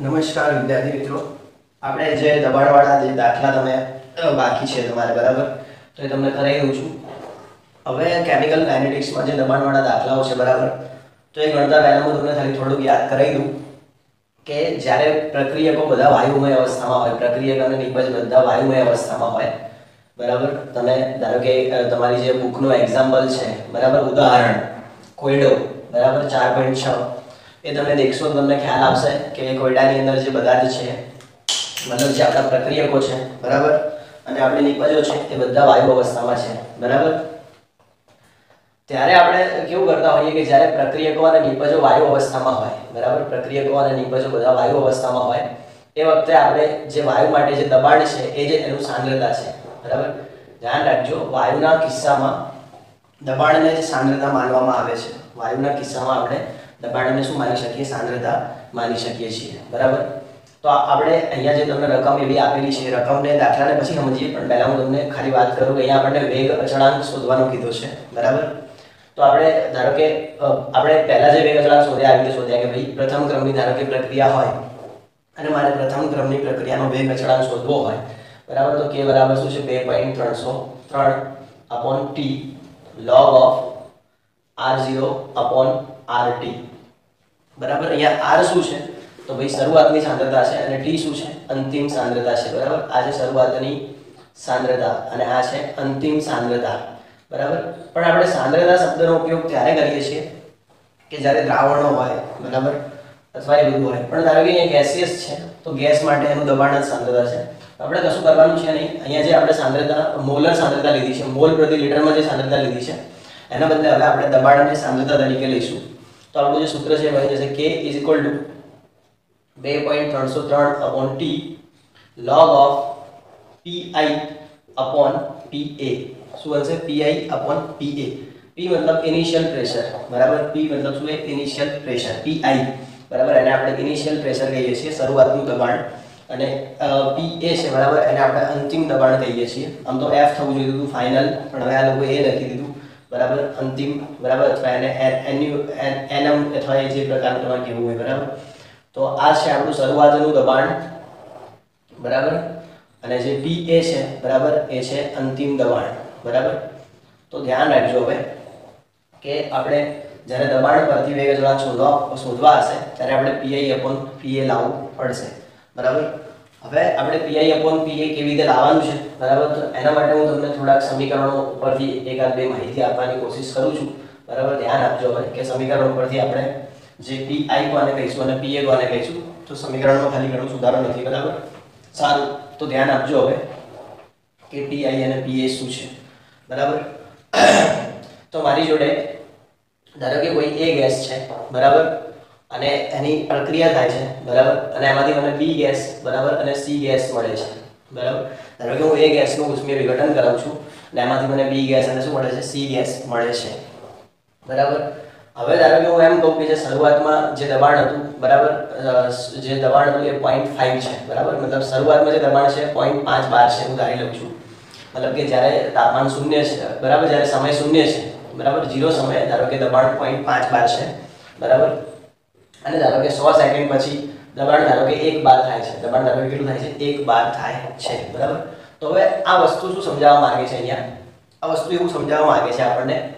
નમસ્કાર વિદ્યાર્થી મિત્રો. આપણે જે દબાણવાળા જે દાખલા તમે બાકી છે તમારે, બરાબર? તો એ તમને કરાવી દઉં છું. હવે કેમિકલ કાઇનેટિક્સમાં જે દબાણવાળા દાખલાઓ છે, બરાબર? તો એ ગણતા પહેલાં હું તમને ખાલી થોડુંક યાદ કરાવી દઉં કે જ્યારે પ્રક્રિયકો બધા વાયુમય અવસ્થામાં હોય, પ્રક્રિયક અને નિપજ બધા વાયુમય અવસ્થામાં હોય, બરાબર? તમે ધારો કે તમારી જે બુકનું એક્ઝામ્પલ છે, બરાબર? ઉદાહરણ, કોયડો, બરાબર? ચાર પોઈન્ટ છ. એ તમે દેખશો તમને ખ્યાલ આવશે કે કોયડાની અંદર જે બધા જ છે, મતલબ જે આપણા પ્રક્રિયકો છે, બરાબર? અને આપણી નિપજો છે, એ બધા વાયુ અવસ્થામાં છે, બરાબર? ત્યારે આપણે કેવું કરતા હોઈએ કે જ્યારે પ્રક્રિયકો અને નિપજો વાયુ અવસ્થામાં હોય, બરાબર? પ્રક્રિયકો અને નિપજો બધા વાયુ અવસ્થામાં હોય, એ વખતે આપણે જે વાયુ માટે જે દબાણ છે, એ જે એનું સાંદ્રતા છે, બરાબર? ધ્યાન રાખજો, વાયુના કિસ્સામાં દબાણને જે સાંદ્રતા માનવામાં આવે છે. વાયુના કિસ્સામાં આપણે દબાણને શું માની શકીએ? સાંદ્રતા માની શકીએ છીએ. બરાબર? તો આપણે અહીંયા જે તમને રકમ એવી આપેલી છે, રકમને દાખલાને પછી સમજીએ, પણ પહેલાં હું તમને ખાલી વાત કરું કે અહીંયા આપણને વેગ અચળાંક શોધવાનું કીધું છે. બરાબર? તો આપણે ધારો કે આપણે પહેલાં જે વેગ અચળાંક શોધ્યા, આવી શોધ્યા કે ભાઈ, પ્રથમ ક્રમની ધારો કે પ્રક્રિયા હોય, અને મારે પ્રથમ ક્રમની પ્રક્રિયાનો વેગ અચળાંક શોધવો હોય, બરાબર? તો કે બરાબર શું છે? બે પોઈન્ટ ત્રણસો ત્રણ upon T log of R zero upon R T બરાબર? અહીંયા આર શું છે? તો ભાઈ શરૂઆતની સાંદ્રતા છે અને ટી શું છે? અંતિમ સાંદ્રતા છે. બરાબર? આ છે શરૂઆતની સાંદ્રતા અને આ છે અંતિમ સાંદ્રતા. બરાબર? પણ આપણે સાંદ્રતા શબ્દનો ઉપયોગ ત્યારે કરીએ છીએ કે જ્યારે દ્રાવણો હોય, બરાબર? અથવા એ બધું હોય. પણ ધારો કે અહીંયા ગેસિયસ છે, તો ગેસ માટે એનું દબાણ જ સાંદ્રતા છે. આપણે કશું કરવાનું છે નહીં. અહીંયા જે આપણે સાંદ્રતા, મોલર સાંદ્રતા લીધી છે, મોલ પ્રતિ લીટરમાં જે સાંદ્રતા લીધી છે, એના બદલે હવે આપણે દબાણને સાંદ્રતા તરીકે લઈશું. તો આપણું જે સૂત્ર છે બની જશે કે ઇઝ ઇક્વલ ટુ બે પોઈન્ટ ત્રણસો ત્રણ upon T log of PI upon PA શું બનશે? પીઆઈ અપોન પીએ પી મતલબ ઇનિશિયલ પ્રેશર બરાબર? પી મતલબ શું છે? ઇનિશિયલ પ્રેશર પીઆઈ બરાબર? એને આપણે ઇનિશિયલ પ્રેશર કહીએ છીએ, શરૂઆતનું દબાણ. અને પી એ છે, બરાબર? એને આપણે અંતિમ દબાણ કહીએ છીએ. આમ તો એફ થવું જોઈએ હતું ફાઇનલ પણ હવે આ લોકોએ એ લખી દીધું. બરાબર? અંતિમ, બરાબર? અથવા એને એન્યુ એનમ અથવા જે પ્રકારનું તમારે કહેવું હોય, બરાબર? તો આ છે આપણું શરૂઆતનું દબાણ, બરાબર? અને જે પી એ છે, બરાબર? એ છે અંતિમ દબાણ, બરાબર? તો ધ્યાન રાખજો હવે કે આપણે જ્યારે દબાણ પરથી વેગ જોડાણ શોધવા શોધવા હશે, ત્યારે આપણે પીઆઈ અપોન પીએ લાવવું પડશે, બરાબર? હવે આપણે પીઆઈ અપોન પીએ કેવી રીતે લાવવાનું છે? બરાબર? તો એના માટે હું તમને થોડાક સમીકરણો ઉપરથી એકાદ બે માહિતી આપવાની કોશિશ કરું છું. બરાબર? ધ્યાન આપજો હવે કે સમીકરણો ઉપરથી આપણે જે પીઆઈ કોને કહીશું અને પીએ કોને કહીશું, તો સમીકરણમાં ખાલી ઘણું સુધારો નથી, બરાબર? સારું, તો ધ્યાન આપજો હવે કે પીઆઈ અને પીએ શું છે. બરાબર? તો મારી જોડે, ધારો કે કોઈ એ ગેસ છે, બરાબર? અને એની પ્રક્રિયા થાય છે, બરાબર? અને એમાંથી મને બી ગેસ, બરાબર? અને સી ગેસ મળે છે, બરાબર? ધારો કે હું એ ગેસનું ઉષ્મીય વિઘટન કરાવું છું, અને એમાંથી મને બી ગેસ અને શું મળે છે? સી ગેસ મળે છે, બરાબર? હવે ધારો કે હું એમ કહું કે જે શરૂઆતમાં જે દબાણ હતું, બરાબર? જે દબાણ હતું એ પોઈન્ટ ફાઈવ છે, બરાબર? મતલબ શરૂઆતમાં જે દબાણ છે પોઈન્ટ પાંચ બાર છે, હું ધારી લઉં છું. મતલબ કે જ્યારે તાપમાન શૂન્ય છે, બરાબર? જ્યારે સમય શૂન્ય છે, બરાબર? જીરો સમય, ધારો કે દબાણ પોઈન્ટ પાંચ બાર છે, બરાબર? અને ધારો કે સો સેકન્ડ પછી દબાણ ધારો કે એક બાર થાય છે. દબાણ ધારો કેટલું થાય છે? એક બાર થાય છે. બરાબર? તો હવે આ વસ્તુ શું સમજાવવા માંગે છે અહીંયા? આ વસ્તુ એવું સમજાવવા માંગે છે આપણને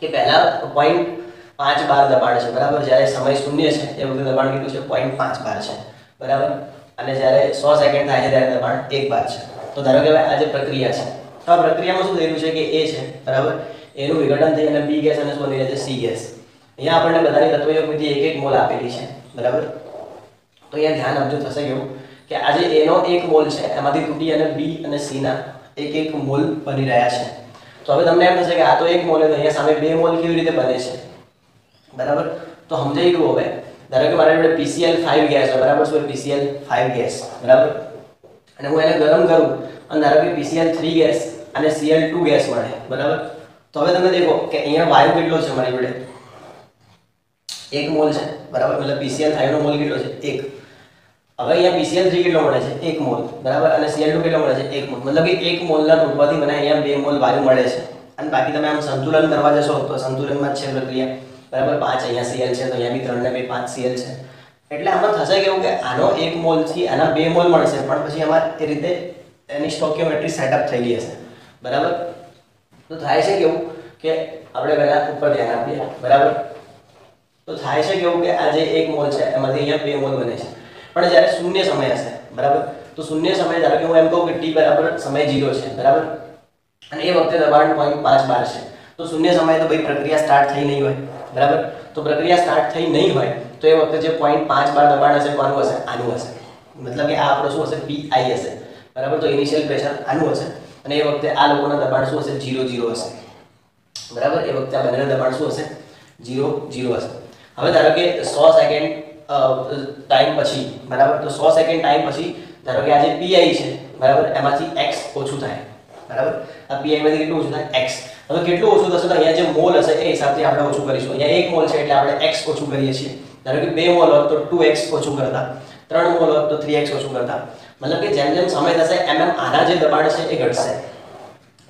કે પહેલા પોઈન્ટ પાંચ બાર દબાણ છે. બરાબર? જ્યારે સમય શૂન્ય છે, એ વખતે દબાણ કેટલું છે? પોઈન્ટ પાંચ બાર છે. બરાબર? અને જ્યારે સો સેકન્ડ થાય છે, ત્યારે દબાણ એક બાર છે. તો ધારો કે આ જે પ્રક્રિયા છે, તો આ પ્રક્રિયામાં શું થઈ છે કે એ છે, બરાબર? એનું વિઘટન થઈ અને બી ગેસ અને શું બની છે? C gas. અહીંયા આપણને બધાની તત્વયોગમિતિ એક એક મોલ આપેલી છે, બરાબર? તો અહીંયા ધ્યાન આપજો, થશે કેવું? કે આજે એનો એક મોલ છે, એમાંથી તૂટી અને બી અને સી ના એક એક મોલ બની રહ્યા છે. તો હવે તમને એમ થશે કે આ તો એક મોલ છે અહીંયા સામે બે મોલ કેવી રીતે બને છે? બરાબર? તો સમજાઈ ગયું હવે? ધારો કે મારા જોડે પીસીએલ ફાઈવ ગેસ છે બરાબર? શું પીસીએલ ફાઈવ ગેસ, બરાબર? અને હું એને ગરમ કરું, અને ધારો કે પીસીએલ થ્રી ગેસ અને સીએલ ટુ ગેસ મળે, બરાબર? તો હવે તમે દેખો કે અહીંયા વાયુ કેટલો છે મારી જોડે? એક મોલ છે. બરાબર? મતલબ પીસીએલ થાયનો મોલ કેટલો છે? એક. હવે અહીંયા પીસીએલ થ્રી કેટલો મળે છે? એક મોલ. બરાબર? અને Cl2 કેટલો મળે છે? એક મોલ. મતલબ કે એક મોલના તૂટવાથી મને અહીંયા બે મોલ વાયુ મળે છે. અને બાકી તમે આમ સંતુલન કરવા જશો તો સંતુલનમાં જ છે પ્રક્રિયા. બરાબર? પાંચ અહીંયા સીએલ છે, તો અહીંયા બી ત્રણ બે પાંચ સીએલ છે. એટલે આમાં થશે કેવું કે આનો એક મોલથી આના બે મોલ મળશે, પણ પછી આમાં એ રીતે એની સ્ટોક્યોમેટ્રી સેટઅપ થયેલી હશે. બરાબર? તો થાય છે કેવું કે આપણે પહેલાં ઉપર ધ્યાન આપીએ. બરાબર? તો થાય છે કેવું કે આ જે એક મોલ છે, એમાંથી અહીંયા બે મોલ બને છે. પણ જ્યારે શૂન્ય સમય હશે, બરાબર? તો શૂન્ય સમય ધારો કે હું એમ કહું કે ટી બરાબર સમય જીરો છે, બરાબર? અને એ વખતે દબાણ પોઈન્ટ પાંચ બાર છે. તો શૂન્ય સમયે તો ભાઈ પ્રક્રિયા સ્ટાર્ટ થઈ નહીં હોય, બરાબર? તો પ્રક્રિયા સ્ટાર્ટ થઈ નહીં હોય, તો એ વખતે જે પોઈન્ટ પાંચ બાર દબાણ હશે, કોનું હશે? આનું હશે. મતલબ કે આ આપણો શું હશે? પી આઈ હશે. બરાબર? તો ઇનિશિયલ પ્રેશર આનું હશે. અને એ વખતે આ લોકોના દબાણ શું હશે? જીરો જીરો હશે. બરાબર? એ વખતે આ બંનેના દબાણ શું હશે? જીરો જીરો હશે. હવે ધારો કે સો સેકન્ડ ટાઈમ પછી, બરાબર? તો સો સેકન્ડ ટાઈમ પછી, ધારો કે આ જે પીઆઈ છે, બરાબર? એમાંથી એક્સ ઓછું થાય, બરાબર? આ પીઆઈમાંથી કેટલું ઓછું થાય? એક્સ હવે કેટલું ઓછું થશે? તો અહીંયા જે મોલ હશે, એ હિસાબથી આપણે ઓછું કરીશું. અહીંયા એક મોલ છે એટલે આપણે એક્સ ઓછું કરીએ છીએ. ધારો કે બે મોલ હોત તો ટુ એક્સ ઓછું કરતા. ત્રણ મોલ હોત તો થ્રી એક્સ ઓછું કરતા. મતલબ કે જેમ જેમ સમય થશે, એમ એમ આના જે દબાણ છે એ ઘટશે.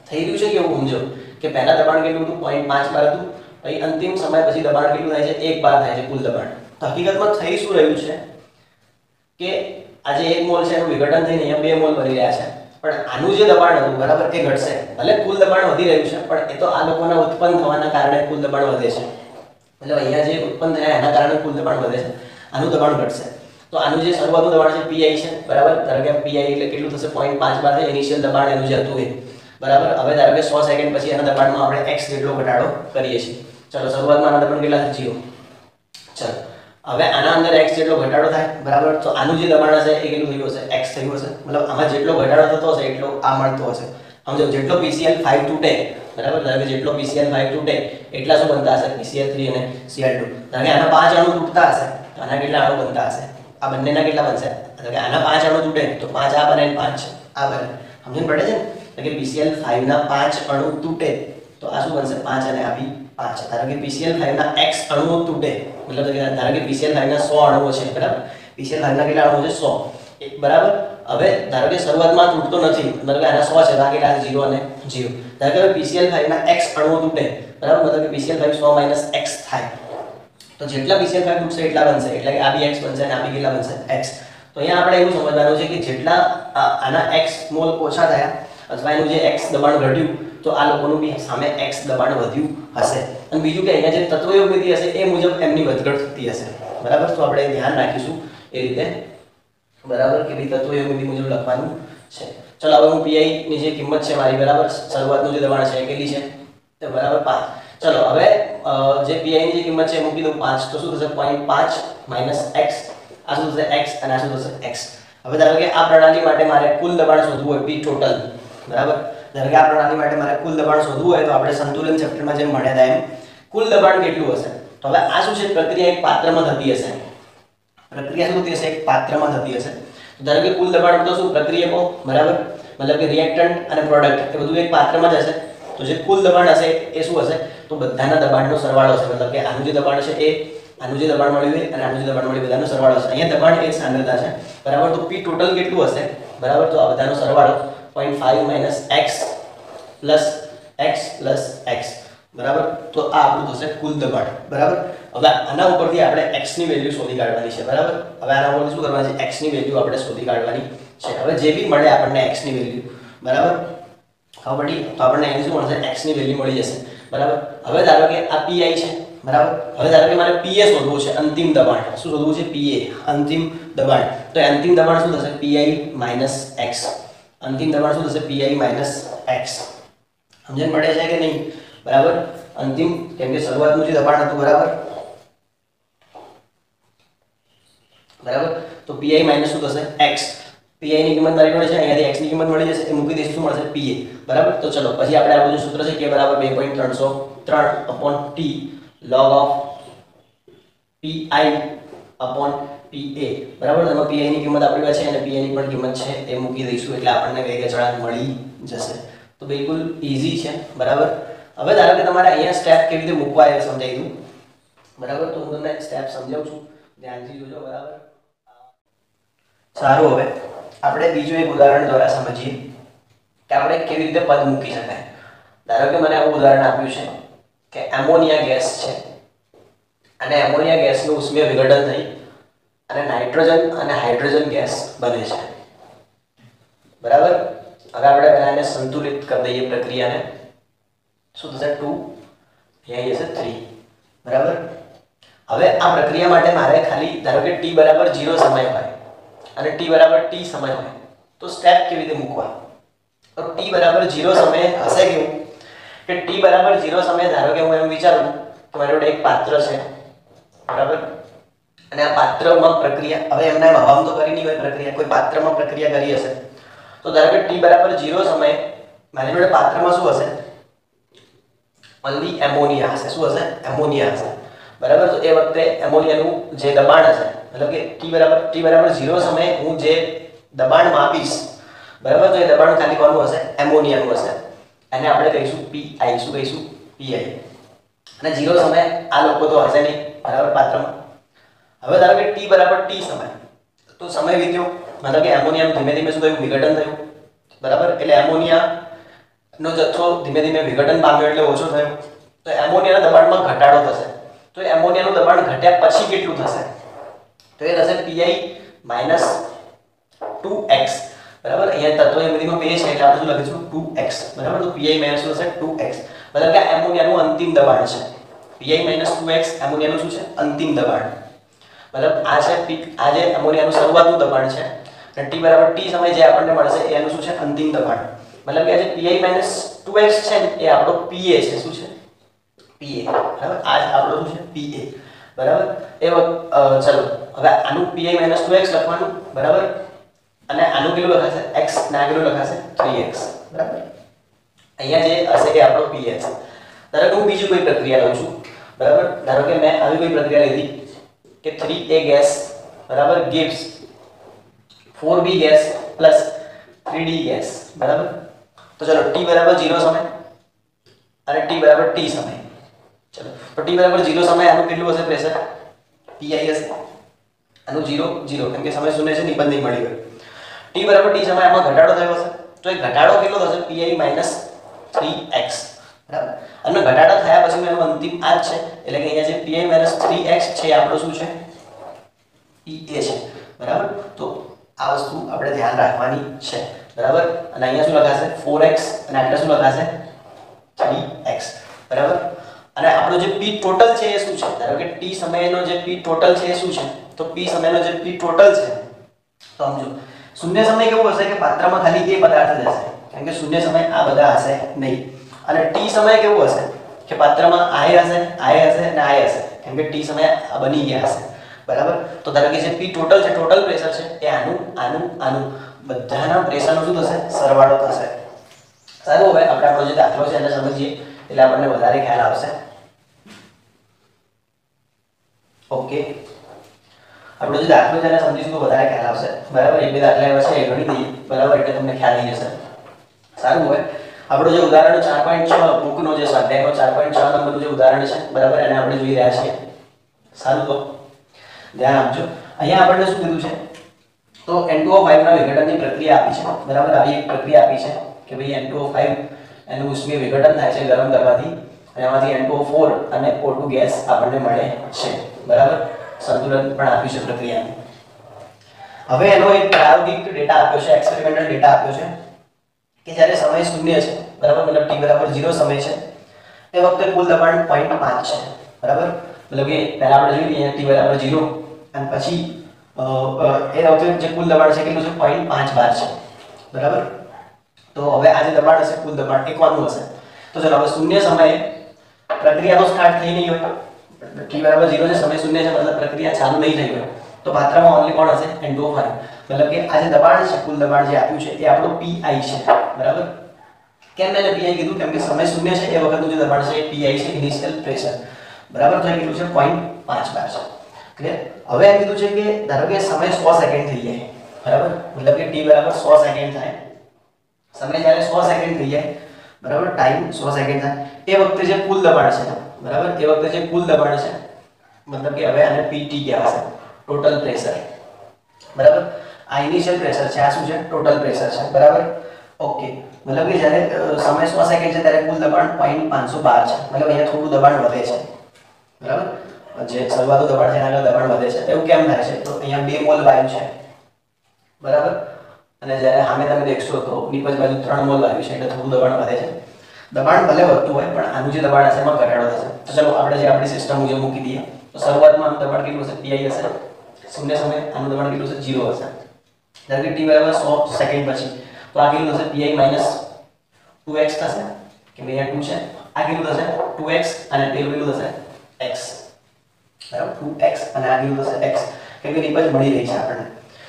થઈ રહ્યું છે કે એવું સમજો? કે પહેલા દબાણ કેટલું હતું? પોઈન્ટ પાંચ બાર હતું. પછી અંતિમ સમય પછી દબાણ કેટલું થાય છે? એક બાર થાય છે કુલ દબાણ. તો હકીકતમાં થઈ શું રહ્યું છે? કે આજે એક મોલ છે, એનું વિઘટન થઈને અહીંયા બે મોલ બની રહ્યા છે. પણ આનું જે દબાણ હતું, બરાબર, એ ઘટશે. ભલે કુલ દબાણ વધી રહ્યું છે, પણ એ તો આ લોકોના ઉત્પન્ન થવાના કારણે કુલ દબાણ વધે છે. એટલે અહીંયા જે ઉત્પન્ન થયા, એના કારણે કુલ દબાણ વધે છે. આનું દબાણ ઘટશે. તો આનું જે શરૂઆતનું દબાણ છે પીઆઈ છે, બરાબર? ધારો કે પીઆઈ એટલે કેટલું થશે? પોઈન્ટ પાંચ બાર છે ઇનિશિયલ દબાણ એનું જે હતું એ બરાબર? હવે ધારો કે સો સેકન્ડ પછી એના દબાણમાં આપણે એક્સ જેટલો ઘટાડો કરીએ છીએ. ચલો, શરૂઆતમાં આના દબાણ કેટલા જીરો. ચલો, હવે આના અંદર x જેટલો ઘટાડો થાય, બરાબર? તો આનું જે દબાણ હશે, એ કેટલું થયું હશે? x થયું હશે. મતલબ આમાં જેટલો ઘટાડો થતો હશે, એટલો આ મળતો હશે. સમજો, જેટલો PCl 5 તૂટે બરાબર? ધારો કે જેટલો PCl 5 તૂટે એટલા શું બનતા હશે? PCl 3 અને Cl2 ધારો કે આના પાંચ અણુ તૂટતા હશે, તો આના કેટલા અણુ બનતા હશે? આ બંનેના કેટલા બનશે? ધારો કે આના પાંચ અણુ તૂટે, તો પાંચ આ બને પાંચ આ બને. સમજણ પડે છે ને? એટલે કે PCl 5 ના પાંચ અણુ તૂટે, તો આ શું બનશે? પાંચ અને આ પાંચ ધારો કે PCl 5 ના x અણુઓ તૂટે મતલબ ધારો કે PCl 5 સો 100 અણુઓ છે, બરાબર? PCl 5 ના કેટલા અણુઓ છે? 100 એક બરાબર? હવે ધારો કે શરૂઆતમાં તૂટતો નથી, મતલબ કે આના 100 છે, બાકી આ કેટલા છે 0 અને 0 ધારો કે PCl 5 ના x અણુઓ તૂટે બરાબર? મતલબ કે PCl 5 100 x થાય. તો જેટલા PCl ફાઇવ તૂટશે, એટલા બનશે. એટલે કે આ બી x બનશે અને આ બી કેટલા બનશે? X. તો અહીંયા આપણે એવું સમજવાનું છે કે જેટલા આના x મોલ ઓછા થયા, અથવા એનું જે x દબાણ ઘટ્યું તો આ લોકોનું બી સામે એક્સ દબાણ વધ્યું હશે. અને બીજું કે અહીંયા જે તત્વયોગમિતિ હશે, એ મુજબ એમની વધઘટ થતી હશે. બરાબર? તો આપણે ધ્યાન રાખીશું એ રીતે. બરાબર? કે ભાઈ તત્વયોગમિતિ મુજબ લખવાનું છે. ચલો, હવે હું ની જે કિંમત છે મારી, બરાબર? શરૂઆતનું જે દબાણ છે એ કેટલી છે? તો બરાબર પાંચ. ચલો, હવે જે પીઆઈની જે કિંમત છે મૂકી દઉં 5 તો શું થશે? પોઈન્ટ પાંચ માઇનસ એક્સ આ શું થશે? એક્સ અને આ શું થશે? એક્સ હવે ધારો કે આ પ્રણાલી માટે મારે કુલ દબાણ શોધવું હોય પી ટોટલ બરાબર? કે પ્રણાલી માટે મારે કુલ દબાણ શોધવું હોય તો આપણે સંતુલન ચેપ્ટરમાં જેમ ભણ્યા હતા એમ કુલ દબાણ કેટલું હશે? તો હવે આ શું છે? પ્રક્રિયા એક પાત્રમાં થતી હશે. પ્રક્રિયા શું થતી હશે? એક પાત્રમાં થતી હશે. તો ધારો કે કુલ દબાણ તો શું? પ્રક્રિયકો બરાબર? મતલબ કે રિએક્ટન્ટ અને પ્રોડક્ટ એ બધું એક પાત્રમાં જ હશે. તો જે કુલ દબાણ હશે એ શું હશે? તો બધાના દબાણનો સરવાળો હશે. મતલબ કે આનું જે દબાણ છે એ, આનું જે દબાણ મળ્યું હોય અને આનું જે દબાણ મળ્યું બધાનો સરવાળો હશે. અહીંયા દબાણ એક સાંદ્રતા છે. બરાબર? તો પી ટોટલ કેટલું હશે? બરાબર? તો આ બધાનો સરવાળો 0.5 minus x plus x plus x બરાબર? તો આ આપણું થશે કુલ દબાણ. બરાબર? હવે આના ઉપરથી આપણે x ની વેલ્યુ શોધી કાઢવાની છે. બરાબર? હવે આના ઉપરથી શું કરવાનું છે? x ની વેલ્યુ આપણે શોધી કાઢવાની છે. હવે જે બી મળે આપણને x ની વેલ્યુ બરાબર? હવે પડી? તો આપણને એની શું મળશે? x ની વેલ્યુ મળી જશે. બરાબર? હવે ધારો કે આ pi છે. બરાબર? હવે ધારો કે મારે pa શોધવું છે, અંતિમ દબાણ. શું શોધવું છે? pa અંતિમ દબાણ. તો અંતિમ દબાણ શું થશે? pi x. અંતિમ દબાણ શું થશે pi x સમજણ પડે છે કે નહીં બરાબર અંતિમ કેમ કે શરૂઆતનું જે દબાણ હતું બરાબર બરાબર તો pi માઇનસ શું થશે x pi ની કિંમત મારી જોડે છે અહીંયાથી x ની કિંમત મળી જશે એ મૂકી દઈશું શું મળશે pa બરાબર તો ચલો પછી આપણે આ બધું સૂત્ર છે કે બરાબર 2.303 upon t log of pi upon pa બરાબર? તો એમાં ની કિંમત આપણી પાસે છે અને pa ની પણ કિંમત છે, એ મૂકી દઈશું એટલે આપણને વેગ અચળાંક મળી જશે. તો બિલકુલ ઈઝી છે. બરાબર? હવે ધારો કે તમારે અહીંયા સ્ટેપ કેવી રીતે મૂકવા એ સમજાવી દઉં. બરાબર? તો હું તમને સ્ટેપ સમજાવું છું. ધ્યાનથી જોજો, બરાબર? સારું, હવે આપણે બીજું એક ઉદાહરણ દ્વારા સમજીએ કે આપણે કેવી રીતે પદ મૂકી શકાય. ધારો કે મને આવું ઉદાહરણ આપ્યું છે કે એમોનિયા ગેસ છે. અને એમોનિયા ગેસનું ઉષ્મીય વિઘટન થઈ અને નાઇટ્રોજન અને હાઇડ્રોજન ગેસ બને છે. બરાબર? હવે આપણે પહેલાં એને સંતુલિત કરી દઈએ પ્રક્રિયાને. શું થશે? ટુ. અહીંયા જશે થ્રી. બરાબર? હવે આ પ્રક્રિયા માટે મારે ખાલી, ધારો કે ટી બરાબર ઝીરો સમય હોય અને ટી બરાબર ટી સમય હોય, તો સ્ટેપ કેવી રીતે મૂકવા? તો ટી બરાબર ઝીરો સમય હશે કેવું કે ટી બરાબર ઝીરો સમય, ધારો કે હું એમ વિચારું કે મારી એક પાત્ર છે. બરાબર? અને આ પાત્રમાં પ્રક્રિયા, હવે એમના હવામાં તો કરી નહીં હોય પ્રક્રિયા, કોઈ પાત્રમાં પ્રક્રિયા કરી હશે. તો ધારો કે ટી બરાબર ઝીરો સમયે મારી જોડે પાત્રમાં શું હશે? ઓનલી એમોનિયા હશે. શું હશે? એમોનિયા હશે. બરાબર? તો એ વખતે એમોનિયાનું જે દબાણ હશે, મતલબ કે ટી બરાબર ટી બરાબર ઝીરો સમયે હું જે દબાણ માપીશ, બરાબર? તો એ દબાણ ખાલી કોનું હશે? એમોનિયાનું હશે. એને આપણે કહીશું પી આઈ શું કહીશું? પીઆઈ અને ઝીરો સમયે આ લોકો તો હશે નહીં. બરાબર? પાત્રમાં. હવે ધારો કે ટી બરાબર ટી સમય. તો સમય વીત્યો. મતલબ કે એમોનિયા ધીમે ધીમે શું થયું? વિઘટન થયું. બરાબર? એટલે એમોનિયાનો જથ્થો ધીમે ધીમે વિઘટન પામ્યો એટલે ઓછો થયો. તો એમોનિયાના દબાણમાં ઘટાડો થશે. તો એમોનિયાનું દબાણ ઘટ્યા પછી કેટલું થશે? તો એ થશે પીઆઈ માઇનસ ટુ એક્સ બરાબર? અહીંયા તત્વ એમડીમાં બે છે, એટલે આપણે શું લખીશું? ટુ એક્સ બરાબર? તો પીઆઈ માઇનસ શું થશે? ટુ એક્સ મતલબ કે એમોનિયાનું અંતિમ દબાણ છે. પીઆઈ માઇનસ ટુ એક્સ એમોનિયાનું શું છે? અંતિમ દબાણ. મતલબ આ છે પી આ જે અમોનિયાનું શરૂઆતનું દબાણ છે, અને ટી બરાબર ટી સમય જે આપણને મળશે એનું શું છે? અંતિમ દબાણ. મતલબ કે આ જે પીઆઈ માઇનસ ટુ એક્સ છે એ આપણો પીએ છે. શું છે? પીએ બરાબર? આ આપણો શું છે? પીએ બરાબર? એ ચલો. હવે આનું પીઆઈ માઇનસ ટુ એક્સ લખવાનું, બરાબર? અને આનું કેટલું લખાશે? એક્સ ના કેટલું લખાશે? થ્રી એક્સ બરાબર? અહીંયા જે હશે એ આપણો પીએ છે ધારો કે હું બીજી કોઈ પ્રક્રિયા લઉં છું. બરાબર? ધારો કે મેં આવી કોઈ પ્રક્રિયા લીધી. કે 3a ગેસ બરાબર, gives. 4b gas plus 3d gas બરાબર? તો ચલો, t બરાબર 0 સમય અને t બરાબર t સમય. ચલો, તો t બરાબર 0 સમય, આનું કેટલું હશે પ્રેશર pi હશે. આનું 0 0 કેમ કે સમય શૂન્ય છે, નિબંધ નહીં મળી ગયો t બરાબર t સમય આમાં ઘટાડો થયો હશે. તો એ ઘટાડો કેટલો થશે? Pi 3x બરાબર? અને ઘટાડો થયા પછી એનો અંતિમ આ જ છે. એટલે કે અહીંયા જે pi 3x છે, એ આપણો શું છે? ઈ એ છે. બરાબર? તો આ વસ્તુ આપણે ધ્યાન રાખવાની છે. બરાબર? અને અહીંયા શું લખાશે? ફોર એક્સ અને આટલા શું લખાશે? થ્રી એક્સ બરાબર? અને આપણો જે પી ટોટલ છે, એ શું છે? ધારો કે ટી સમયનો જે પી ટોટલ છે, એ શું છે? તો પી સમયનો જે પી ટોટલ છે, તો સમજો. શૂન્ય સમય કેવું હશે? કે પાત્રમાં ખાલી એ પદાર્થ જ કારણ કે શૂન્ય સમય આ બધા હશે નહીં. અને ટી સમય કેવું હશે? કે પાત્રમાં આય હશે આય હશે અને આય હશે. કેમ કે ટી સમય આ બની ગયા હશે. બરાબર? તો ધારો કે જે પી ટોટલ છે ટોટલ પ્રેશર છે, એ આનું આનું આનું. બધાના પ્રેશરનો શું થશે? સરવાળો થશે. સારું, હવે આપણે આપણો જે દાખલો છે એને સમજીએ. એટલે આપણને વધારે ખ્યાલ આવશે. ઓકે આપણો જે દાખલો છે એને સમજીશું તો વધારે ખ્યાલ આવશે. બરાબર? એક, બે દાખલા એવા છે, એ ગણી દઈએ. બરાબર? એટલે તમને ખ્યાલ આવી જશે. સારું, હવે. આપણો જે ઉદાહરણ ચાર પોઈન્ટ છ બુકનો જે સ્વાધ્યાયનો ચાર પોઈન્ટ છ નંબરનું જે ઉદાહરણ છે, બરાબર? એને આપણે જોઈ રહ્યા છીએ. સારું તો? ધ્યાન આપજો. અહીંયા આપણને શું કીધું છે? તો N2O5 ના વિઘટનની પ્રક્રિયા આપી છે. બરાબર? આવી એક પ્રક્રિયા આપી છે કે ભાઈ N2O5 એનું ઉષ્મીય વિઘટન થાય છે ગરમ કરવાથી. અને આમાંથી N2O4 અને O2 ગેસ આપણને મળે છે. બરાબર? સંતુલન પણ આપ્યું છે પ્રક્રિયાનું. હવે એનો એક પ્રાયોગિક ડેટા આપ્યો છે એક્સપેરિમેન્ટલ ડેટા આપ્યો છે. કે જ્યારે સમય શૂન્ય છે, બરાબર? મતલબ t બરાબર 0 સમય છે. તે વખતે કુલ દબાણ 0.5 છે. બરાબર? મતલબ કે પહેલા આપણે જોઈ લઈએ t બરાબર 0 અને પછી એ વખતે જે કુલ દબાણ છે કેટલું છે? 0.5 બાર છે. બરાબર? તો હવે આ જે દબાણ હશે, કુલ દબાણ એકવાનું હશે? તો ચલો, હવે શૂન્ય સમયે પ્રક્રિયા તો સ્ટાર્ટ થઈ નહીં હોય. T બરાબર 0 છે, સમય શૂન્ય છે, મતલબ પ્રક્રિયા ચાલુ નહીં થઈ હોય. તો પાત્રમાં ઓનલી કોણ હશે? N2O5 મતલબ કે આ જે દબાણ છે, કુલ દબાણ જે આપ્યું છે, એ આપણું PI છે. બરાબર? કેમ મેં PI કીધું? કેમ કે સમય શૂન્ય છે, એ વખતનું જે દબાણ છે, એ PI છે ઇનિશિયલ પ્રેશર બરાબર? તો એ કેટલું છે 0.5 બાર છે. ક્લિયર હવે એમ કીધું છે કે ધારો કે સમય 100 સેકન્ડ થઈ જાય. બરાબર? મતલબ કે t બરાબર 100 સેકન્ડ થાય. સમય જ્યારે 100 સેકન્ડ થઈ જાય, બરાબર? ટાઈમ 100 સેકન્ડ થાય. એ વખતે જે કુલ દબાણ છે, બરાબર? એ વખતે જે કુલ દબાણ છે, મતલબ કે હવે આને PT કહેવાશે. ટોટલ પ્રેશર બરાબર? આ ઇનિશિયલ પ્રેશર છે. આ શું છે? ટોટલ પ્રેશર છે. બરાબર? ઓકે મતલબ કે જ્યારે સમય 100 સેકન્ડ છે ત્યારે કુલ દબાણ 0.512 છે. મતલબ અહીંયા થોડું દબાણ વધે છે. બરાબર? જે શરૂઆતનું દબાણ છે એના દબાણ વધે છે. એવું કેમ થાય છે? તો અહીંયા બે મોલ વાયુ છે. બરાબર? અને જ્યારે સામે તમે દેખશો તો નીપજ બાજુ ત્રણ મોલ વાયુ છે, એટલે થોડું દબાણ વધે છે. દબાણ ભલે વધતું હોય, પણ આનું જે દબાણ હશે એમાં ઘટાડો થશે. તો ચલો, આપણે જે આપણી સિસ્ટમ મુજબ મૂકી દઈએ. તો શરૂઆતમાં આનું દબાણ કેટલું હશે? પીઆઈ હશે. શૂન્ય સમય આનું દબાણ કેટલું હશે? જીરો હશે. ધારો કે બરાબર 100 સેકન્ડ પછી. તો આ કેટલું થશે? ટુ એક્સ થશે, કે ભાઈ અહીંયા 2 છે. આ કેટલું થશે? ટુ એક્સ અને પેલું કેટલું થશે? એક્સ બરાબર? ટુ એક્સ અને આ કેટલું થશે? એક્સ કેમ કે નિપજ મળી રહી છે આપણને.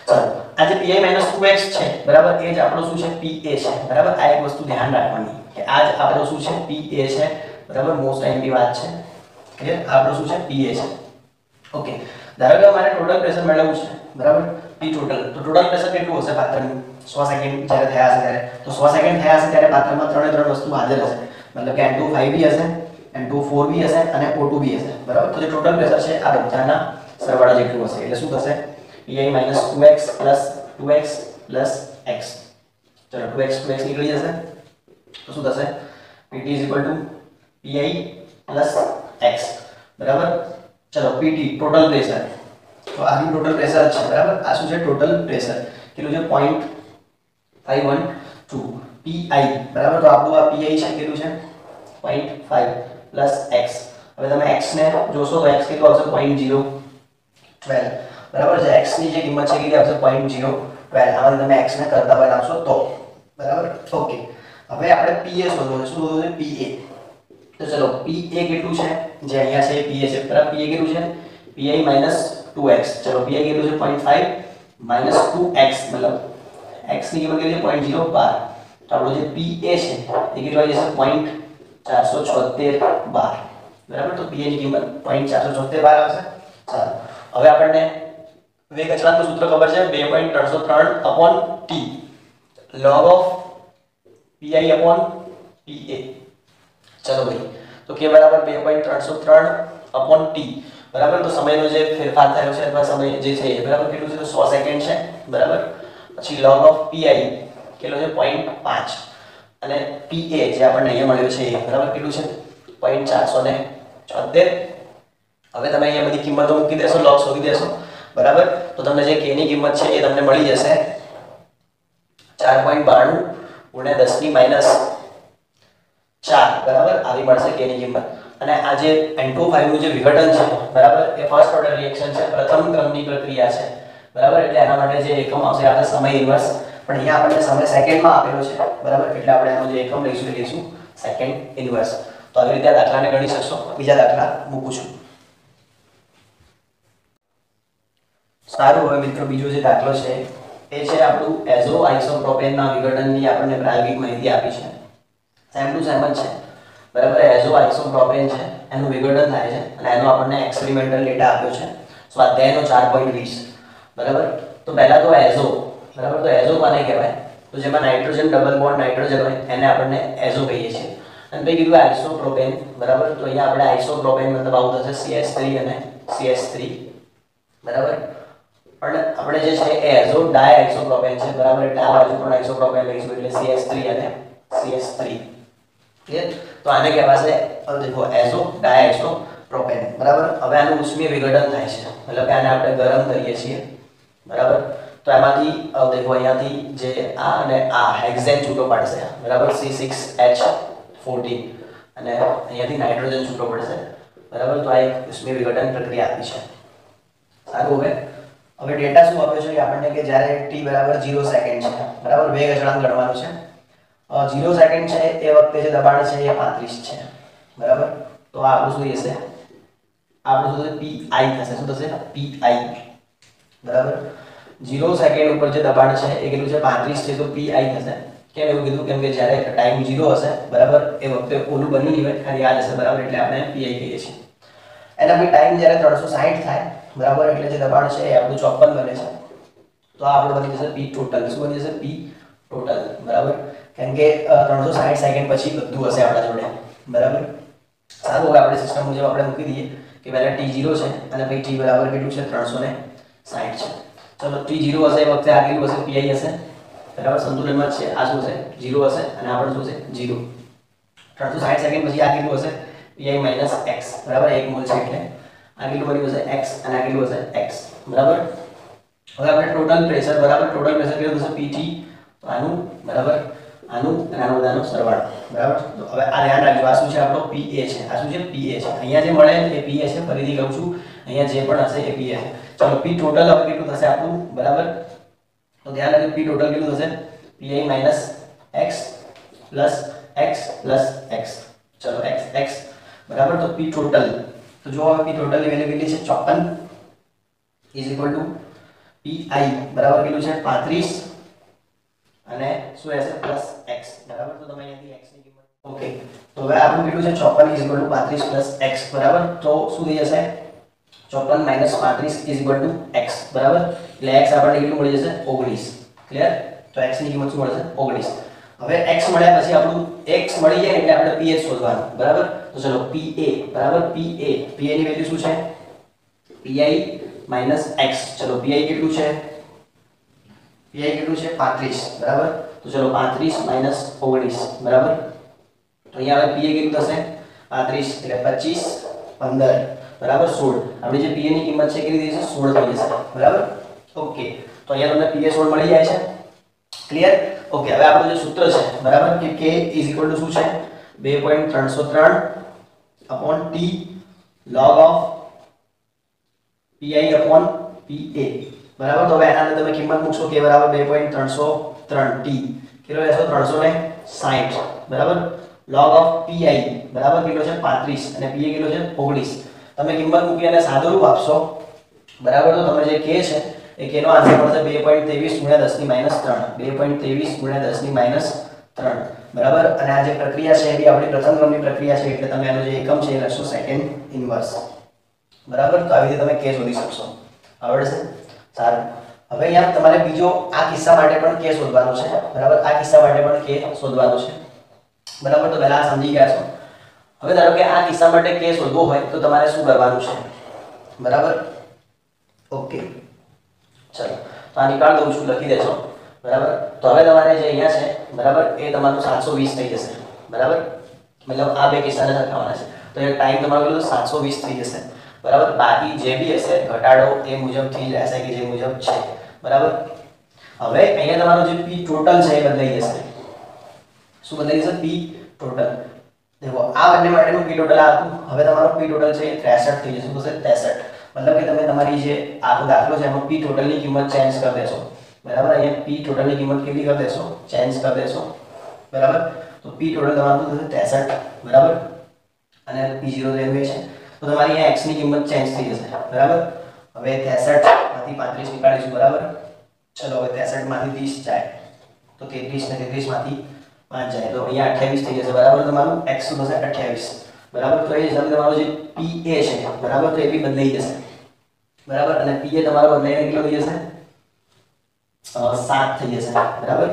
ચાલો, આ જે ટુ એક્સ છે, બરાબર? એ જ આપણો શું છે? પીએ છે. બરાબર? આ એક વસ્તુ ધ્યાન રાખવાની, કે આ જ આપણો શું છે? પીએ છે. બરાબર? મોસ્ટ એમપી વાત છે. ક્લિયર આપણો શું છે? પીએ છે. ઓકે ધારો કે મારે ટોટલ પ્રેશર મેળવવું છે. બરાબર? પી ટોટલ તો ટોટલ પ્રેશર કેટલું હશે? પાત્રનું? સો સેકન્ડ જ્યારે થયા હશે ત્યારે. તો સો સેકન્ડ થયા હશે ત્યારે પાત્રમાં ત્રણે ત્રણ વસ્તુ હાજર હશે. મતલબ કે એન ટુ ફાઈવ બી હશે એન ટુ ફોર બી હશે અને ઓ ટુ બી હશે. બરાબર? તો જે ટોટલ પ્રેશર છે આ બધાના સરવાળા જેટલું હશે. એટલે શું થશે? ટુ એક્સ પ્લસ એક્સ ચલો ટુ એક્સ ટુ એક્સ નીકળી જશે. તો શું થશે? Pt pi x. બરાબર? ચલો પીટી ટોટલ પ્રેશર तो आर में टोटल प्रेशर છે બરાબર આ શું છે ટોટલ પ્રેશર કેટલું છે 0.512 pi બરાબર તો આપણું આ pi છે કેટલું છે 0.5 x હવે તમે x ને જોશો તો x કેટલું આવશે 0.012 બરાબર છે x ની જે કિંમત છે કેટલી આવશે 0.012 આમાં તમે x ને કરતા બનાવશો તો બરાબર ઓકે હવે આપણે pa શોધવું છે શું શોધવું છે pa તો ચલો pa કેટલું છે જે અહીંયા છે pa છે બરાબર pa કેટલું છે pi 2x चलो b आगे लो 0.5 minus 2x मतलब x ની કિંમત કેટલી 0.012 તો આપણો જે pa છે એ કેટલો આવી જશે 0.476 12 બરાબર તો pa ની કિંમત 0.476 12 આવશે ચાલો હવે આપણને વેગ અચળાંકનું સૂત્ર ખબર છે 2.303 t, log of pi pa ચલો ભાઈ તો કે બરાબર 2.303 t બરાબર? તો સમયનો જે ફેરફાર થયો છે, અથવા સમય જે છે એ, બરાબર? કેટલું છે? તો 100 સેકન્ડ છે, બરાબર? પછી log ઓફ પીઆઈ કેટલો છે? પોઈન્ટ પાંચ. અને પીએ જે આપણને અહીંયા મળ્યો છે એ, બરાબર? કેટલું છે? પોઈન્ટ ચારસો ને છોતેર હવે તમે અહીંયા બધી કિંમતો મૂકી દેશો, log શોધી દેશો, બરાબર? તો તમને જે k ની કિંમત છે એ તમને મળી જશે. ચાર પોઈન્ટ બાણું ગુણ્યા દસની માઇનસ ચાર, બરાબર? આવી મળશે k ની કિંમત. અને આ જે એન્ટો નું જે વિઘટન છે, બરાબર? એ ફર્સ્ટ ઓર્ડર રિએક્શન છે, પ્રથમ ક્રમની પ્રક્રિયા છે. બરાબર? એટલે એના માટે જે એકમ આવશે આપણે સમય ઇન્વર્સ પણ અહીંયા આપણને સમય સેકન્ડમાં આપેલો છે, બરાબર? એટલે આપણે એનો જે એકમ લઈશું, એ લઈશું સેકન્ડ ઇન્વર્સ તો આવી રીતે આ દાખલાને ગણી શકશો? બીજા દાખલા મૂકું છું. સારું, હવે મિત્રો, બીજો જે દાખલો છે, એ છે આપણું એઝો આઇસોપ્રોપેનના વિઘટનની આપણને પ્રાયોગિક માહિતી આપી છે. સેમ ટુ સેમ જ છે. બરાબર? એઝો આઇસોપ્રોપેન છે, એનું વિઘટન થાય છે અને એનો આપણને એક્સપેરિમેન્ટલ ડેટા આપ્યો છે. સ્વાધ્યાયનો ચાર પોઈન્ટ વીસ. બરાબર? તો પહેલાં તો એઝો બરાબર? તો એઝો કોને કહેવાય? તો જેમાં નાઇટ્રોજન ડબલ બોન્ડ નાઇટ્રોજન હોય, એને આપણને એઝો કહીએ છીએ. અને પછી કીધું આઇસોપ્રોપેન બરાબર? તો અહીંયા આપણે આઇસોપ્રોપેન મતલબ આવું થશે સીએસ થ્રી અને સીએસ થ્રી બરાબર? પણ આપણે જે છે એ એઝો ડાય આઇસોપ્રોપેન છે, બરાબર? એટલે આ બાજુ પણ આઇસોપ્રોપેન લઈશું, એટલે સીએસ થ્રી અને સીએસ થ્રી ક્લિયર તો આને કહેવાશે હવે દેખો એઝો ડાય આઇસોપ્રોપેન બરાબર? હવે આનું ઉષ્મીય વિઘટન થાય છે. મતલબ કે આને આપણે ગરમ કરીએ છીએ. બરાબર? તો એમાંથી દેખો, અહીંયાથી જે આ અને આ હેક્ઝેન છૂટો પાડશે. બરાબર? C6H14 અને અહીંયાથી નાઇટ્રોજન છૂટો પડશે. બરાબર? તો આ એક ઉષ્મીય વિઘટન પ્રક્રિયા આપી છે. સારું હવે? હવે ડેટા શું આપ્યો છે આપણને કે જ્યારે ટી બરાબર જીરો સેકન્ડ છે. બરાબર? વેગ અચળાંક ગણવાનું છે. 0 સેકન્ડ છે, એ વખતે જે દબાણ છે, એ 35 છે. બરાબર? તો આપણું શું હશે આપણું શું થશે? આઈ થશે. શું થશે? Pi બરાબર? ઝીરો સેકન્ડ ઉપર જે દબાણ છે, એ કેટલું છે? 35 છે. તો pi થશે. કેમ એવું કીધું? કેમ કે જ્યારે ટાઈમ જીરો હશે, બરાબર? એ વખતે ઓલું બની નહીં હોય ખાલી આ હશે. બરાબર? એટલે આપણે પીઆઈ કહીએ છીએ. એના પછી ટાઈમ જ્યારે 360 થાય, બરાબર? એટલે જે દબાણ છે, એ આપણું 54 બને છે. તો આ આપણું બની જશે પી ટોટલ શું બની જશે? પી ટોટલ બરાબર? કેમ કે 360 સેકન્ડ પછી બધું હશે આપણા જોડે. બરાબર? સારું, હવે આપણે સિસ્ટમ મુજબ આપણે મૂકી દઈએ કે પહેલાં ટી જીરો છે અને પછી ટી બરાબર કેટલું છે? 360 છે. ચલો t0 હશે એ વખતે આ હશે પીઆઈ હશે. બરાબર? સંતુલનમાં જ છે. આ શું છે જીરો હશે અને આપણે શું છે 0 360 સેકન્ડ પછી આ કેટલું હશે માઇનસ એક્સ બરાબર? એક મોલ છે એટલે. આ કેટલું બન્યું હશે એક્સ અને આ કેટલું હશે એક્સ બરાબર? હવે આપણે ટોટલ પ્રેશર બરાબર? ટોટલ પ્રેશર કેટલું થશે? પીટી આનું. બરાબર? આનું અને આનું બધાનો સરવાળો. બરાબર? તો હવે આ ધ્યાન રાખજો. આ શું છે? આપણો PA છે. આ શું છે? PA છે. અહીંયા જે મળે એ PA છે. ફરીથી લઉં છું. અહીંયા જે પણ હશે એ PA છે. ચલો, P ટોટલ હવે કેટલું થશે આપણું? બરાબર? તો ધ્યાન રાખજો, P ટોટલ કેટલું થશે? PI minus x plus x plus x. ચલો, x x. બરાબર? તો P ટોટલ તો જો હવે P ટોટલ અવેલેબિલિટી છે? 54 ઇઝ ઇક્વલ ટુ PI બરાબર? કેટલું છે? 35 અને શું રહેશે? Plus x. બરાબર? તો તમે અહીંયાથી x ની કિંમત ઓકે તો હવે આપણું કેટલું છે? 54 is equal to 35 plus x. બરાબર? તો શું થઈ જશે? 54 minus 35 is equal to x. બરાબર? એટલે x આપણને કેટલું મળી જશે? 19 ક્લિયર તો x ની કિંમત શું મળશે? 19 હવે x મળ્યા પછી આપણું x મળી જાય એટલે આપણે ph શોધવાનું. બરાબર? તો ચલો pa બરાબર? Pa pa ની વેલ્યુ શું છે? Pi x. ચલો pi કેટલું છે? Pi કેટલું છે? 35 બરાબર? તો ચલો 35 માઇનસ 19 બરાબર? તો અહીંયા હવે પીએ કેટલું થશે? 35 એટલે 25 15 બરાબર? 16 આપણી જે પીએની કિંમત છે કેટલી થઈ છે 16 થઈ જશે. બરાબર? ઓકે. તો અહીંયા તમને પીએ 16 મળી જાય છે. ક્લિયર ઓકે, હવે આપણું જે સૂત્ર છે, બરાબર? કે k શું છે? 2.303 upon t log of pi upon pa બરાબર? તો હવે એના તમે કિંમત મૂકશો કે બરાબર 2.303 ટી કેટલો લેશો? 360 બરાબર? Log of pi બરાબર? કેટલો છે? 35 અને pa કેટલો છે? 19 તમે કિંમત મૂકી અને સાદું રૂપ આપશો. બરાબર? તો તમે જે k છે, એ k નો આન્સર મળશે 2.23 ગુણ્યા 10 ની માઇનસ 3 2.23 ગુણ્યા 10 ની માઇનસ 3 બરાબર? અને આ જે પ્રક્રિયા છે, એ બી આપણી પ્રથમ ક્રમની પ્રક્રિયા છે, એટલે તમે એનો જે એકમ છે, એ લખશો સેકન્ડ ઇન્વર્સ બરાબર? તો આવી રીતે તમે k શોધી શકશો. આવડશે સારું. હવે અહીંયા તમારે બીજો આ કિસ્સા માટે પણ કે શોધવાનો છે બરાબર? આ કિસ્સા માટે પણ કે શોધવાનો છે. બરાબર? તો પહેલા સમજી ગયા છો. હવે ધારો કે આ કિસ્સા માટે કે શોધવો હોય, તો તમારે શું કરવાનું છે? બરાબર? ઓકે ચલો. તો આ નિકાળ દઉં છું, લખી દેજો. બરાબર? તો હવે તમારે જે અહીંયા છે, બરાબર? એ તમારું સાતસો વીસ થઈ જશે. બરાબર? મતલબ આ બે કિસ્સાને સરખાવવાના છે. તો એ ટાઈમ તમારો કેટલો? સાતસો વીસ થઈ જશે. બરાબર? બાકી જે બી હશે, ઘટાડો એ મુજબથી જ રહેશે કે જે મુજબ છે. બરાબર? હવે અહીંયા તમારો જે પી ટોટલ છે એ બદલાઈ જશે. શું બદલાઈ જશે? પી ટોટલ દેખો, આ બંને માટેનું પી ટોટલ આ હતું. હવે તમારો પી ટોટલ છે એ 63 થઈ જશે. શું થશે? 63 મતલબ કે તમે તમારી જે આખો દાખલો છે, એમાં પી ટોટલની કિંમત ચેન્જ કરી દેશો. બરાબર? અહીંયા પી ટોટલની કિંમત કેટલી કરી દેશો? ચેન્જ કરી દેશો. બરાબર? તો પી ટોટલ તમારું થશે? 63 બરાબર? અને પી0 લેવું છે. તો તમારી અહીંયા x ની કિંમત ચેન્જ થઈ જશે. બરાબર? હવે 63 માંથી 35 નીકાળીશું બરાબર? ચલો હવે 63 માંથી 30 જાય. તો 33 ને 33 માંથી 5 જાય. તો અહીંયા 28 થઈ જશે બરાબર તમારું? x શું થશે? 28 બરાબર? તો એ હિસાબે તમારો જે PA છે બરાબર? તો એ બી બદલાઈ જશે. બરાબર? અને PA તમારો બદલાઈને કેટલો થઈ જશે? અ, સાત થઈ જશે. બરાબર?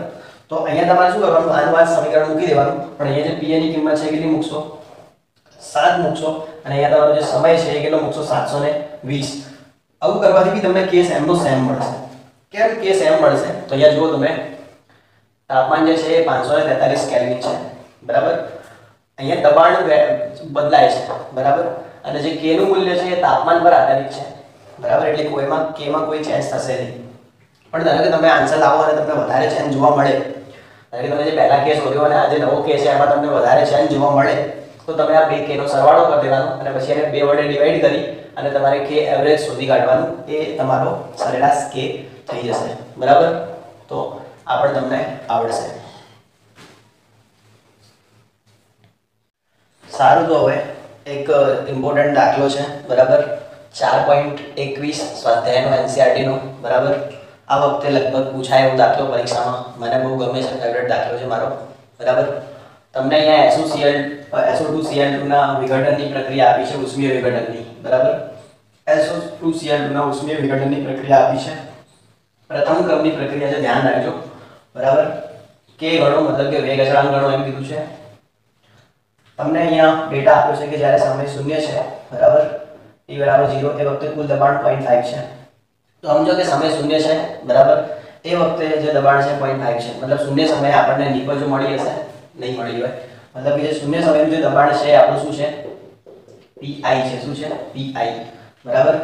તો અહીંયા તમારે શું કરવાનું? આ સમીકરણ મૂકી દેવાનું. પણ અહીંયા જે PA ની કિંમત છે કેટલી મૂકશો? સાત મૂકશો અને અહીંયા તમારો જે સમય છે એ કેટલો મૂકશો? સાતસો ને વીસ. આવું કરવાથી બી તમને કેસ એમનો સેમ મળશે. કેમ કેસ એમ મળશે? તો અહીંયા જુઓ તમે, તાપમાન જે છે એ પાંચસો ને તેતાલીસ કેલ્વિન છે. બરાબર? અહીંયા દબાણ બદલાય છે. બરાબર? અને જે કેનું મૂલ્ય છે એ તાપમાન પર આધારિત છે. બરાબર? એટલે કોઈમાં કેમાં કોઈ ચેન્જ થશે નહીં. પણ ધારો કે તમે આન્સર લાવો અને તમને વધારે ચેન્જ જોવા મળે. ધારો કે તમે જે પહેલા કેસ શોધ્યો અને આ જે નવો કેસ છે, એમાં તમને વધારે ચેન્જ જોવા મળે. તો તમે આ બે k નો સરવાળો કરી દેવાનો અને પછી એને બે વડે ડિવાઈડ કરી અને તમારે k એવરેજ શોધી કાઢવાનું. એ તમારો સરેરાશ k થઈ જશે. બરાબર? તો આ પણ તમને આવડશે. સારું, તો હવે એક ઇમ્પોર્ટન્ટ દાખલો છે. બરાબર? ચાર પોઈન્ટ એકવીસ સ્વાધ્યાયનો એનસીઆરટીનો બરાબર? આ વખતે લગભગ પૂછાય એવો દાખલો પરીક્ષામાં. મને બહુ ગમે છે ફેવરેટ દાખલો છે મારો. બરાબર? તમને અહીંયા એસોસિયલ એસો ટુ સીએલ ટુના વિઘટનની પ્રક્રિયા આપી છે, ઉષ્મીય વિઘટનની, બરાબર? એસો ટુ સીએલ ઉષ્મીય વિઘટનની પ્રક્રિયા આપી છે. પ્રથમ ક્રમની પ્રક્રિયા છે, ધ્યાન રાખજો, બરાબર? કે ગણો, મતલબ કે વેગ અચળાંક ગણો, એમ કીધું છે. તમને અહીંયા ડેટા આપ્યો છે કે જ્યારે સમય શૂન્ય છે, બરાબર? t બરાબર 0 એ વખતે કુલ દબાણ 0.5 છે. તો સમજો કે સમય શૂન્ય છે, બરાબર? એ વખતે જે દબાણ છે 0.5 છે. મતલબ શૂન્ય સમયે આપણને નિપજો મળી હશે. નહીં મળી હોય. મતલબ કે જે શૂન્ય સમયનું જે દબાણ છે, એ આપણું શું છે? Pi છે. શું છે? Pi. બરાબર?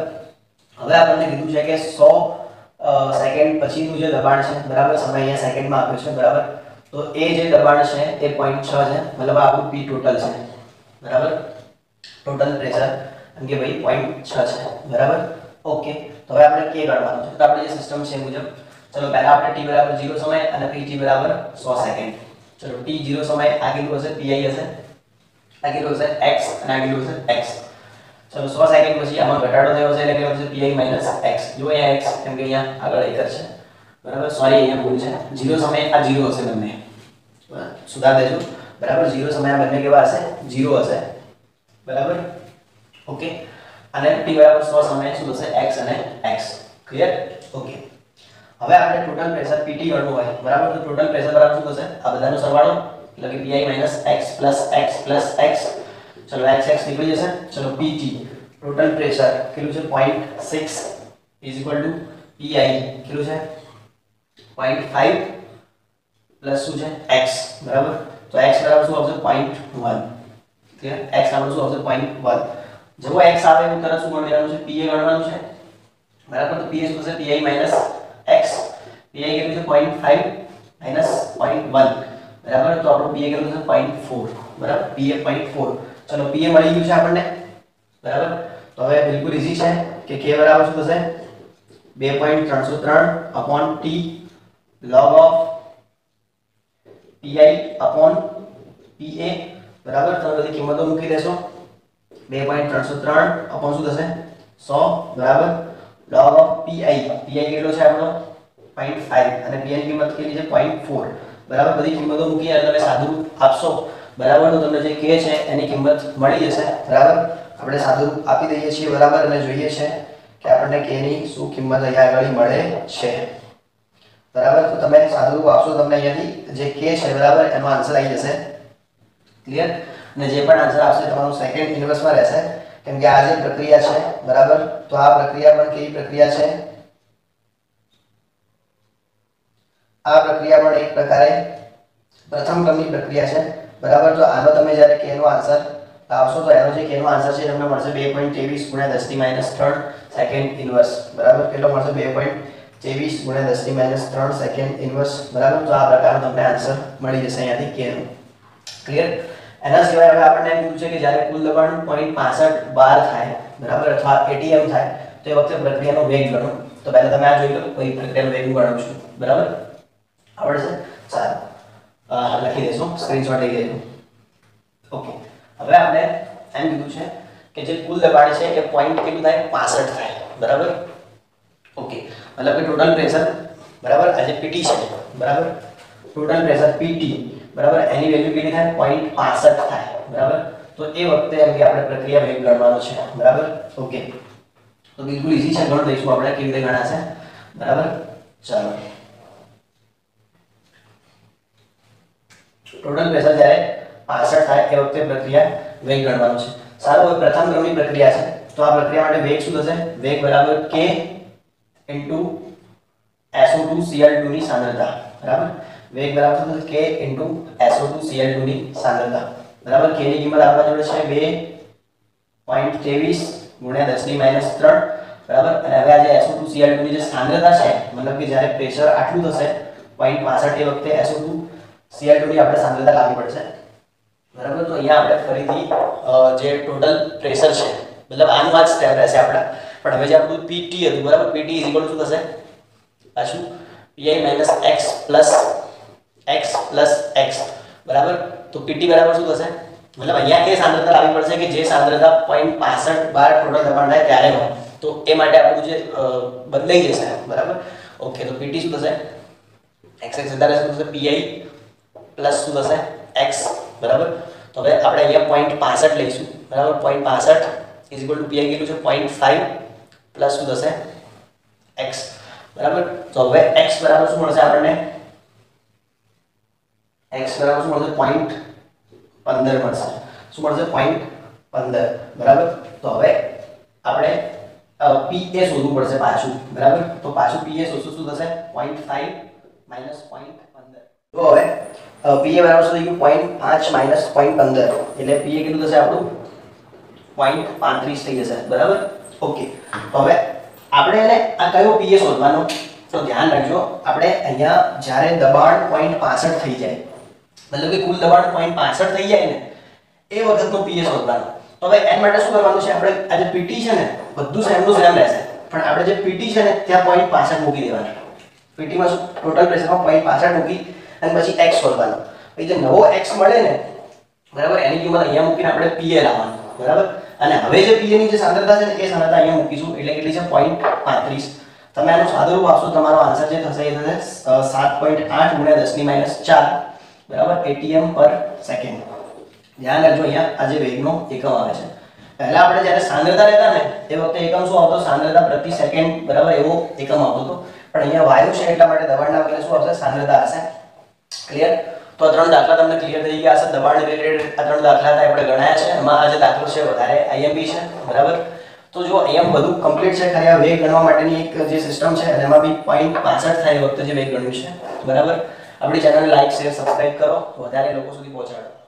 હવે આપણને કીધું છે કે સો સેકન્ડ પછીનું જે દબાણ છે, બરાબર? સમય અહીંયા સેકન્ડમાં આપ્યો છે, બરાબર? તો એ જે દબાણ છે, એ પોઈન્ટ છ છે. મતલબ આ આપણું પી ટોટલ છે. બરાબર? ટોટલ પ્રેશર એમ કે ભાઈ પોઈન્ટ છ છે. બરાબર? ઓકે તો હવે આપણે કે ગણવાનું છે. તો આપણે જે સિસ્ટમ છે એ મુજબ, ચલો પહેલા આપણે ટી બરાબર 0 સમય અને પીટી બરાબર 100 સેકન્ડ ચલો, t 0 સમય આ કેટલું હશે? પીઆઈ હશે. આ કેટલું હશે? X અને આ કેટલું હશે? X. ચલો 100 સેકન્ડ પછી આમાં ઘટાડો થયો છે એટલે કેટલું હશે pi x. જો અહીંયા x, કેમ કે અહીંયા આગળ એક છે. બરાબર? સોરી અહીંયા ભૂલ છે. 0 સમય આ 0 હશે બંને. સુધાર દેજો. બરાબર? 0 સમય આ બંને કેવા હશે? 0 હશે. બરાબર? ઓકે અને t બરાબર 100 સમયે શું થશે x અને x. ક્લિયર ઓકે હવે આપણે ટોટલ પ્રેશર PT ગણવું હોય. બરાબર? તો ટોટલ પ્રેશર બરાબર શું થશે? આ બધાનો સરવાળો, એટલે કે pi x x x. ચલો, x x નીકળી જશે. ચલો PT ટોટલ પ્રેશર કેટલું છે? 0.6 ઇઝ ઇક્વલ ટુ pi કેટલું છે? 0.5 પ્લસ શું છે? X. બરાબર? તો x બરાબર શું આવશે? 0.1 ક્લિયર x બરાબર શું આવશે? 0.1 જેવો x આવે એવું તરત શું ગણી લેવાનું છે pa ગણવાનું છે. બરાબર? તો pa શું થશે? Pi x pa કેટલું છે 0.5 માઇનસ 0.1 બરાબર? તો આપણો પીએ કેટલો છે 0.4 બરાબર? Pa 0.4 ચલો પીએ મળી ગયું છે આપણને? બરાબર? તો હવે બિલકુલ ઈઝી છે કે કે બરાબર શું થશે? 2.303 upon t log of pi upon pa બરાબર? તો બધી કિંમતો મૂકી દેશો. 2.303 upon શું થશે? 100 બરાબર? log of pi pi કેટલો છે આપણો? 0.5 અને pi ની કિંમત કેટલી છે 0.4 બરાબર? બધી કિંમતો મૂકી અને તમે સાદું આપશો. બરાબર? તો તમને જે કે છે, એની કિંમત મળી જશે. બરાબર? આપણે સાદું આપી દઈએ છીએ, બરાબર? અને જોઈએ છે કે આપણને કે ની શું કિંમત અહીંયા આગળ મળે છે. બરાબર? તો તમે સાદું આપશો, તમને અહીંયાથી જે કે છે, બરાબર? એનો આન્સર આવી જશે. ક્લિયર અને જે પણ આન્સર આવશે તમારું સેકન્ડ ઇન્વર્સમાં રહેશે. કેમ કે આ જે પ્રક્રિયા છે, બરાબર? તો આ પ્રક્રિયા પણ કેવી પ્રક્રિયા છે? આ પ્રક્રિયા પણ એક પ્રકારે પ્રથમ ક્રમની પ્રક્રિયા છે. બરાબર? તો આનો તમે જ્યારે કે નો આન્સર આવશો તો એનો જે કે નો આન્સર છે, તમને મળશે 2.23 ગુણ્યા 10 ની માઇનસ 3 સેકન્ડ ઇન્વર્સ બરાબર? કેટલો મળશે? 2.23 ગુણ્યા 10 ની માઇનસ 3 સેકન્ડ ઇન્વર્સ બરાબર? તો આ પ્રકારનો તમને આન્સર મળી જશે અહીંયાથી કે નો. ક્લિયર એના સિવાય હવે આપણને એમ પૂછ્યું કે જ્યારે કુલ દબાણ 0.65 બાર થાય, બરાબર? અથવા એટીએમ થાય, તો એ વખતે પ્રક્રિયાનો વેગ ગણો. તો પહેલા તમે આ જોઈ લો, કોઈ પ્રક્રિયાનો વેગ ગણું છું. બરાબર? આવડશે સારું લખી દઈશું. સ્ક્રીનશોટ લઈ લેજો ઓકે હવે આપણે એમ કીધું છે કે જે કુલ દબાણ છે એ પોઈન્ટ કેટલું થાય? 65 થાય. બરાબર? ઓકે મતલબ કે ટોટલ પ્રેશર બરાબર? આ જે પીટી છે, બરાબર? ટોટલ પ્રેશર પીટી બરાબર? એની વેલ્યુ કેટલી થાય? 0.65 થાય. બરાબર? તો એ વખતે એમ કે આપણે પ્રક્રિયા વેગ ગણવાનો છે. બરાબર? ઓકે તો બિલકુલ ઈઝી છે. ગણ દઈશું આપણે કેવી રીતે ગણાશે. બરાબર? ચાલો. ટોટલ પૈસા જ્યારે 65 થાય એ વખતે પ્રક્રિયા વેગ ગણવાનો છે. સારું, હવે પ્રથમ ક્રમની પ્રક્રિયા છે. તો આ પ્રક્રિયા માટે વેગ શું થશે? વેગ બરાબર કે ઇન્ટુ SO2 Cl2 ની સાંદ્રતા. બરાબર? વેગ બરાબર થશે? K SO2 Cl2 ની સાંદ્રતા. બરાબર? કે ની કિંમત આપવા જોડે છે 2.23 ગુણ્યા 10 ની માઇનસ 3 બરાબર? અને હવે આ જે SO2 Cl2 ની જે સાંદ્રતા છે, મતલબ કે જ્યારે પ્રેશર આટલું થશે 0.65 એ વખતે SO2 Cl2 ની આપણે સાંદ્રતા લાવવી પડશે બરાબર તો અહીંયા આપણે ફરીથી જે ટોટલ પ્રેશર છે મતલબ આનું આ જ સ્ટેપ રહેશે આપણા પણ હવે જે આપણું PT હતું બરાબર PT ઇઝ ઇક્વલ શું થશે પાછું pi minus x plus x plus x. બરાબર તો PT બરાબર શું થશે મતલબ અહીંયા કે સાંદ્રતા લાવવી પડશે કે જે સાંદ્રતા 0.65 બાર ટોટલ દબાણ થાય ત્યારે હોય તો એ માટે આપણું જે બદલાઈ જશે બરાબર ઓકે તો PT શું થશે x x વધારે શું થશે pi પ્લસ શું થશે? એક્સ. બરાબર? તો હવે આપણે અહીંયા પોઈન્ટ પાસઠ લઈશું. બરાબર? પોઈન્ટ પાસઠ ઇઝ ઇક્વલ ટુ પીઆઈ કેટલું છે? પોઈન્ટ ફાઈવ પ્લસ શું થશે? એક્સ. બરાબર? તો હવે એક્સ બરાબર શું મળશે આપણને? એક્સ બરાબર શું મળશે? પોઈન્ટ પંદર મળશે. શું મળશે? પોઈન્ટ પંદર. બરાબર? તો હવે આપણે પી એ શોધવું પડશે પાછું. બરાબર? તો પાછું પી એ શોધશું. શું થશે? પોઈન્ટ ફાઈવ માઇનસ પોઈન્ટ પંદર. તો હવે પીએ બરાબર શું થઈ ગયું? પોઈન્ટ પાંચ માઇનસ પોઈન્ટ પંદર. એટલે પીએ કેટલું થશે આપણું? પોઈન્ટ પાંત્રીસ થઈ જશે. બરાબર? ઓકે હવે આપણે એને આ કયો પીએ શોધવાનો? તો ધ્યાન રાખજો, આપણે અહીંયા જ્યારે દબાણ પોઈન્ટ પાસઠ થઈ જાય, મતલબ કે કુલ દબાણ પોઈન્ટ પાસઠ થઈ જાય ને, એ વખતનો પીએ શોધવાનો. તો હવે એન માટે શું કરવાનું છે? આપણે આ જે પીટી છે ને, બધું સેમનું સેમ રહેશે પણ આપણે જે પીટી છે ને, ત્યાં પોઈન્ટ પાસઠ મૂકી દેવાના પીટીમાં શું? ટોટલ પ્રેશરમાં પોઈન્ટ પાસઠ મૂકી અને પછી એક્સ શોધવાનો. પછી જે નવો એક્સ મળે ને, બરાબર, એની કિંમત અહીંયા મૂકીને આપણે પીએ લાવવાનું બરાબર? અને હવે જે પીએ ની જે સાંદ્રતા છે ને, એ સાંદ્રતા અહીંયા મૂકીશું, એટલે કેટલી છે? પોઈન્ટ પાંત્રીસ. તમે આનું સાદુરૂપ આપશો, તમારો આન્સર જે થશે, એ થશે સાત પોઈન્ટ આઠ ગુણ્યા દસની માઇનસ ચાર. બરાબર? Atm પર સેકન્ડ ધ્યાન રાખજો, અહીંયા આ જે વેગનો એકમ આવે છે. પહેલા આપણે જ્યારે સાંદ્રતા લેતા ને, એ વખતે એકમ શું આવતો? સાંદ્રતા પ્રતિ સેકન્ડ બરાબર, એવો એકમ આવતો હતો. પણ અહીંયા વાયુ છે એટલા માટે દબાણના બદલે શું આવશે? સાંદ્રતા હશે. ક્લિયર તો આ ત્રણ દાખલા તમને ક્લિયર થઈ ગયા હશે. દબાણ રિલેટેડ આ ત્રણ દાખલા હતા, આપણે ગણાયા છે. એમાં આજે દાખલો છે, વધારે આઈએમપી છે. બરાબર? તો જો એમ બધું કમ્પ્લીટ છે, ખાલી આ વેગ ગણવા માટેની એક જે સિસ્ટમ છે એમાં બી પોઈન્ટ પાસઠ થાય વખતે જે વેગ ગણ્યું છે. બરાબર? આપણી ચેનલને લાઈક શેર સબસ્ક્રાઈબ કરો. વધારે લોકો સુધી પહોંચાડો.